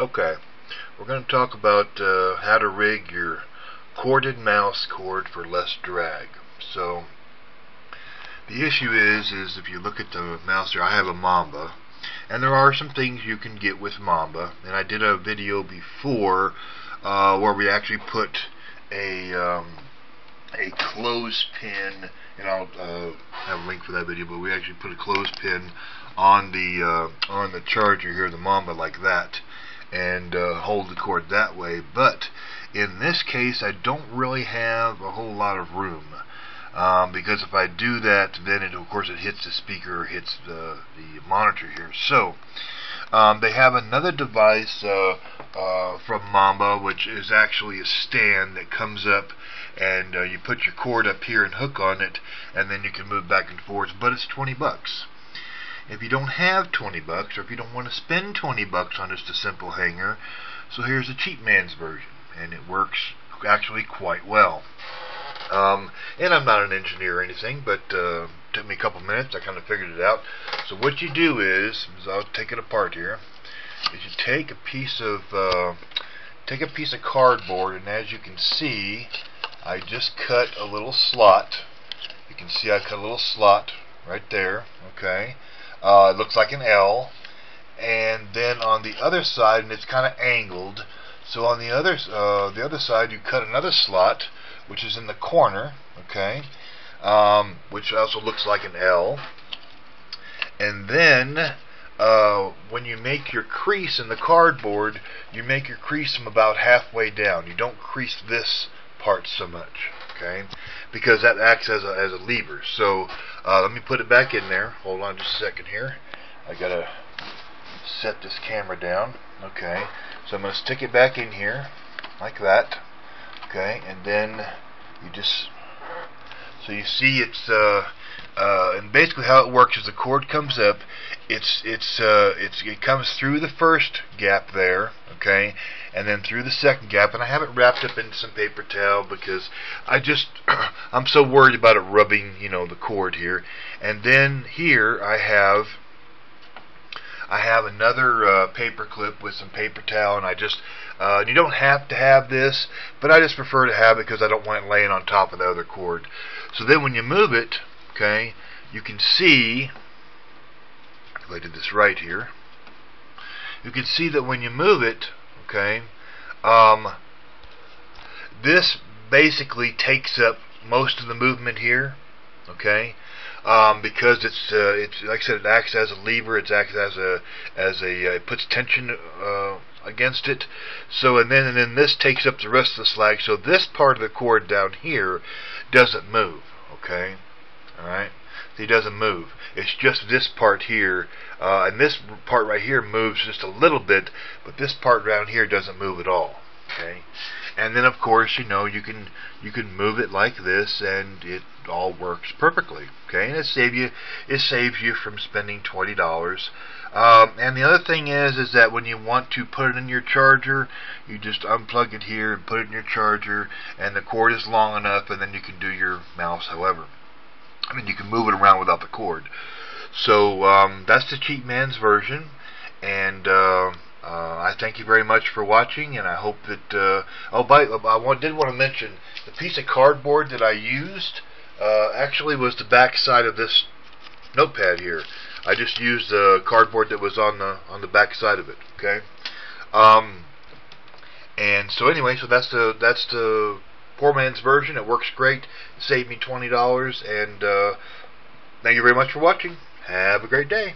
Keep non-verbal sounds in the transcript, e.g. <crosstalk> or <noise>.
Okay, we're going to talk about uh, how to rig your corded mouse cord for less drag. So the issue is, is if you look at the mouse here, I have a Mamba, and there are some things you can get with Mamba, and I did a video before uh, where we actually put a um, a clothespin, and I'll uh, have a link for that video, but we actually put a clothespin on the uh, on the charger here, the Mamba, like that and uh, hold the cord that way. But in this case, I don't really have a whole lot of room. Um, because if I do that, then it, of course it hits the speaker, hits the, the monitor here. So um, they have another device uh, uh, from Mamba, which is actually a stand that comes up, and uh, you put your cord up here and hook on it, and then you can move back and forth. But it's 20 bucks. If you don't have 20 bucks, or if you don't want to spend 20 bucks on just a simple hanger, so here's a cheap man's version, and it works actually quite well. Um, and I'm not an engineer or anything, but uh, took me a couple minutes. I kind of figured it out. So what you do is, is I'll take it apart here. Is you take a piece of uh, take a piece of cardboard, and as you can see, I just cut a little slot. You can see I cut a little slot right there. Okay. Uh, it looks like an L. And then on the other side, and it's kind of angled. So on the other uh, the other side, you cut another slot, which is in the corner. Okay, um, which also looks like an L. And then uh, when you make your crease in the cardboard, you make your crease from about halfway down. You don't crease this part so much okay? Because that acts as a, as a lever. So uh, let me put it back in there. Hold on just a second here. I gotta set this camera down. Okay, so I'm gonna stick it back in here like that. Okay, and then you just so you see it's uh, uh, and basically how it works is the cord comes up, it's it's uh, it's it comes through the first gap there, okay, and then through the second gap, and I have it wrapped up in some paper towel because I just <clears throat> I'm so worried about it rubbing, you know, the cord here, and then here I have I have another uh, paper clip with some paper towel, and I just uh, you don't have to have this, but I just prefer to have it because I don't want it laying on top of the other cord. So then when you move it, okay, you can see if I did this right here, you can see that when you move it, okay, um, this basically takes up most of the movement here, okay, um, because it's uh, it's like I said, it acts as a lever, it acts as a as a uh, it puts tension uh, against it. So and then and then this takes up the rest of the slag. So this part of the cord down here doesn't move, okay, all right. He doesn't move. It's just this part here, uh, and this part right here moves just a little bit, but this part down here doesn't move at all. Okay, and then of course you know you can you can move it like this, and it all works perfectly. Okay, and it saves you it saves you from spending twenty dollars. Um, and the other thing is, is that when you want to put it in your charger, you just unplug it here and put it in your charger, and the cord is long enough, and then you can do your mouse however. Mean, you can move it around without the cord. So um, that's the cheap man's version, and uh, uh, I thank you very much for watching, and I hope that. Uh, oh, by I want, did want to mention the piece of cardboard that I used uh, actually was the back side of this notepad here. I just used the cardboard that was on the on the back side of it. Okay. Um, and so anyway, so that's the that's the poor man's version. It works great. Saved me $20. And uh, thank you very much for watching. Have a great day.